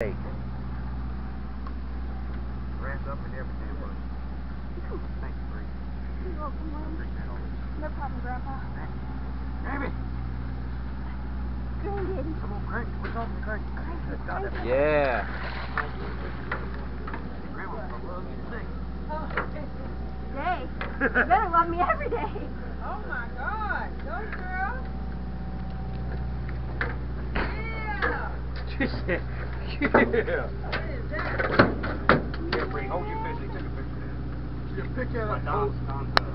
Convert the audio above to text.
Hey. Wrapped up and everything, but thank you, Bree. You're welcome, Lynn. Appreciate all this. No problem, Grandpa. Baby, Granddaddy. come on, crank. What's on the crank? God, that Yeah. grandma I love you today. Today. You better love me every day. Oh my God! Go girl! Yeah! Yeah. What is that? Yeah, Bree, hold your fish and take a picture of. You pick that My up. Don's, Don's, uh,